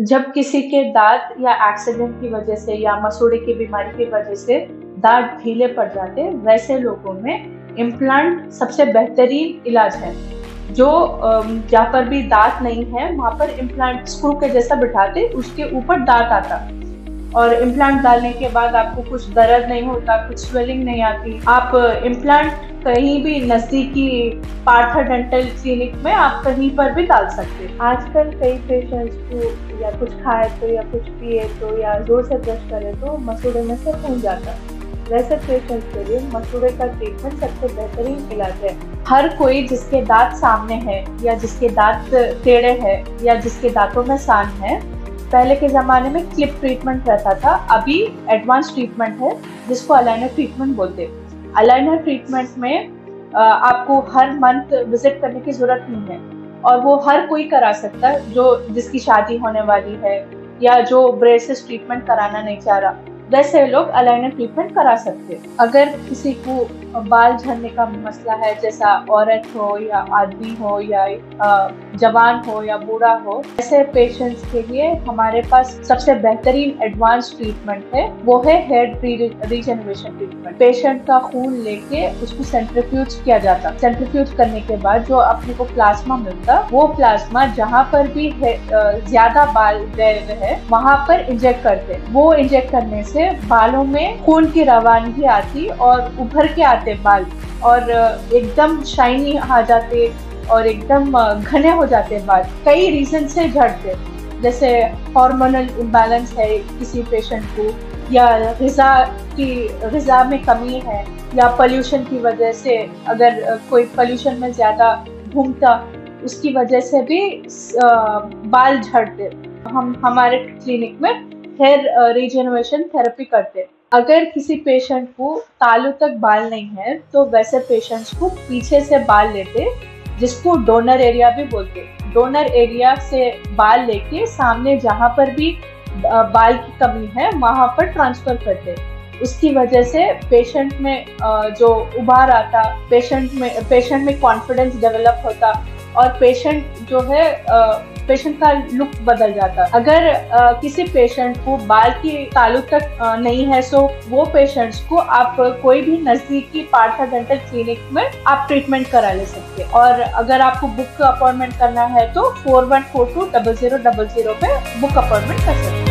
जब किसी के दांत या एक्सीडेंट की वजह से या मसूड़े की बीमारी की वजह से दांत ढीले पड़ जाते हैं, वैसे लोगों में इम्प्लांट सबसे बेहतरीन इलाज है। जो जहाँ पर भी दांत नहीं है, वहाँ पर इम्प्लांट स्क्रू के जैसा बिठाते, उसके ऊपर दांत आता। और इम्प्लांट डालने के बाद आपको कुछ दर्द नहीं होता, कुछ स्वेलिंग नहीं आती। आप इम्प्लांट कहीं भी नज़दीकी पार्था डेंटल क्लिनिक में आप कहीं पर भी डाल सकते हैं। आजकल कई पेशेंट्स को या कुछ खाए तो या कुछ पिए तो या ज़ोर से ब्रश करे तो मसूड़े में से खून जाता है। वैसे पेशेंट्स के लिए मसूड़े का ट्रीटमेंट सबसे बेहतरीन इलाज है। हर कोई जिसके दांत सामने है या जिसके दांत टेढ़े हैं या जिसके दांतों में सान है पहले के ज़माने में क्लिप ट्रीटमेंट रहता था। अभी एडवांस ट्रीटमेंट है जिसको अलाइनर ट्रीटमेंट बोलते हैं। अलाइनर ट्रीटमेंट में आपको हर मंथ विज़िट करने की ज़रूरत नहीं है। और वो हर कोई करा सकता है जो जिसकी शादी होने वाली है या जो ब्रेसिस ट्रीटमेंट कराना नहीं चाह रहा। वैसे लोग अलाइनर ट्रीटमेंट करा सकते हैं। अगर किसी को बाल झड़ने का मसला है, जैसा औरत हो या आदमी हो या जवान हो या बूढ़ा हो, ऐसे पेशेंट्स के लिए हमारे पास सबसे बेहतरीन एडवांस ट्रीटमेंट है, वो है हेयर रीजनरेशन ट्रीटमेंट पेशेंट का खून लेके उसको सेंट्रीफ्यूज किया जाता। सेंट्रीफ्यूज करने के बाद जो अपने को प्लाज्मा मिलता, वो प्लाज्मा जहाँ पर भी ज़्यादा बाल है, वहाँ पर इंजेक्ट करते वो इंजेक्ट करने से से बालों में खून की रवानगी आती और उभर के आते बाल और एकदम शाइनी आ जाते और एकदम घने हो जाते बाल। कई रीजन से झड़ते। जैसे हार्मोनल इम्बैलेंस है किसी पेशेंट को या गज़ा की गज़ा में कमी है या पोल्यूशन की वजह से अगर कोई पोल्यूशन में ज़्यादा घूमता, उसकी वजह से भी बाल झड़ते। हम, हमारे क्लिनिक में हेयर रीजनरेशन थेरेपी करते हैं। अगर किसी पेशेंट को तालू तक बाल नहीं है तो वैसे पेशेंट्स को पीछे से बाल लेते, जिसको डोनर एरिया भी बोलते डोनर एरिया से बाल लेके सामने जहाँ पर भी बाल की कमी है, वहाँ पर ट्रांसफ़र करते उसकी वजह से पेशेंट में जो उभार आता पेशेंट में पेशेंट में कॉन्फिडेंस डेवलप होता और पेशेंट जो है पेशेंट का लुक बदल जाता। है अगर किसी पेशेंट को बाल की तालु तक नहीं है सो वो पेशेंट्स को आप कोई भी नजदीकी पार्था डेंटल क्लिनिक में आप ट्रीटमेंट करा ले सकते हैं। और अगर आपको बुक अपॉइंटमेंट करना है तो four one four two double zero double zero पे बुक अपॉइंटमेंट कर सकते हैं।